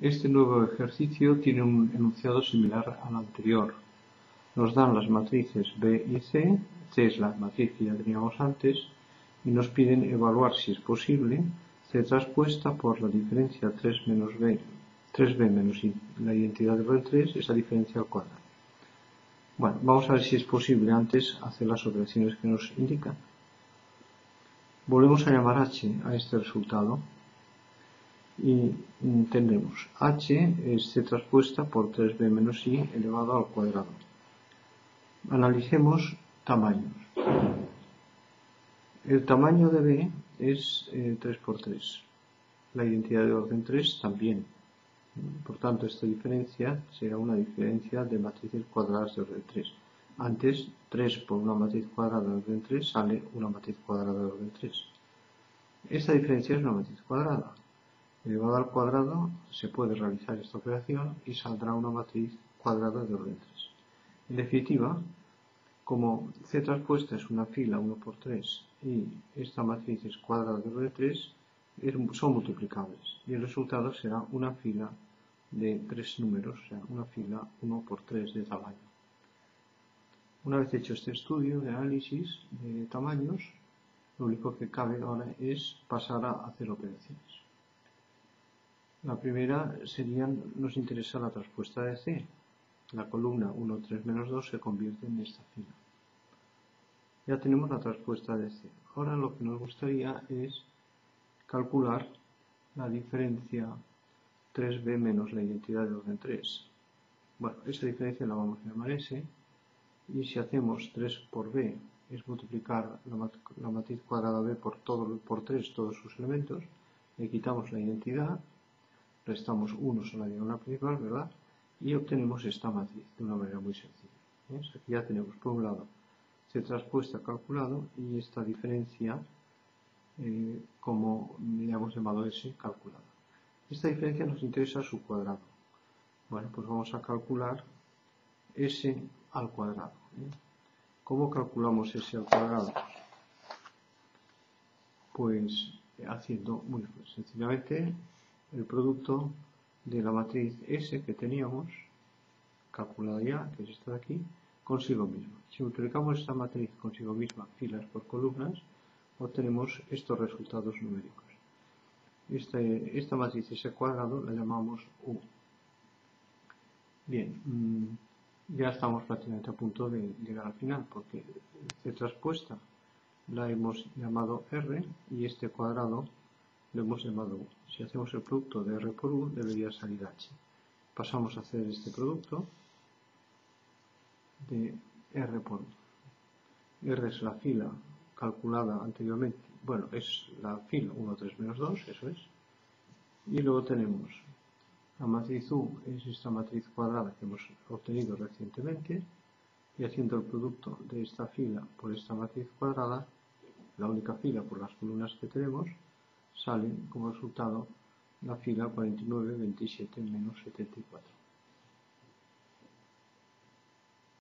Este nuevo ejercicio tiene un enunciado similar al anterior. Nos dan las matrices B y C, C es la matriz que ya teníamos antes, y nos piden evaluar si es posible C traspuesta por la diferencia 3 menos B, 3B menos la identidad de orden 3, esa diferencia al cuadrado. Bueno, vamos a ver si es posible antes hacer las operaciones que nos indican. Volvemos a llamar H a este resultado y tendremos h es c traspuesta por 3b menos i elevado al cuadrado. Analicemos tamaños. El tamaño de b es 3 eh, por 3. La identidad de orden 3 también. Por tanto, esta diferencia será una diferencia de matrices cuadradas de orden 3. Antes, 3 por una matriz cuadrada de orden 3 sale una matriz cuadrada de orden 3. Esta diferencia es una matriz cuadrada elevado al cuadrado se puede realizar esta operación y saldrá una matriz cuadrada de orden 3. En definitiva, como C traspuesta es una fila 1 por 3 y esta matriz es cuadrada de orden 3, son multiplicables y el resultado será una fila de tres números, o sea, una fila 1 por 3 de tamaño. Una vez hecho este estudio de análisis de tamaños, lo único que cabe ahora es pasar a hacer operaciones. La primera sería, nos interesa la traspuesta de C. La columna 1, 3, menos 2 se convierte en esta fila. Ya tenemos la traspuesta de C. Ahora lo que nos gustaría es calcular la diferencia 3b menos la identidad de orden 3. Bueno, esa diferencia la vamos a llamar S. Y si hacemos 3 por b, es multiplicar la, matriz cuadrada b por, todo, por 3 todos sus elementos. Le quitamos la identidad restamos 1 a la diagonal principal, ¿verdad? Y obtenemos esta matriz de una manera muy sencilla. Aquí ya tenemos por un lado C traspuesta calculado y esta diferencia eh, como le hemos llamado S calculado. Esta diferencia nos interesa su cuadrado. Bueno, pues vamos a calcular S al cuadrado. ¿eh? ¿Cómo calculamos S al cuadrado? Pues haciendo muy sencillamente el producto de la matriz S que teníamos, calculada ya, que es esta de aquí, consigo misma. Si multiplicamos esta matriz consigo misma, filas por columnas, obtenemos estos resultados numéricos. Este, esta matriz S cuadrado la llamamos U. Bien, mm, ya estamos prácticamente a punto de llegar al final, porque C traspuesta la hemos llamado R y este cuadrado lo hemos llamado U. Si hacemos el producto de R por U, debería salir H. Pasamos a hacer este producto de R por U. R es la fila calculada anteriormente. Bueno, es la fila 1, 3, menos 2, eso es. Y luego tenemos la matriz U, es esta matriz cuadrada que hemos obtenido recientemente. Y haciendo el producto de esta fila por esta matriz cuadrada, la única fila por las columnas que tenemos, sale como resultado la fila 49, 27 menos 74.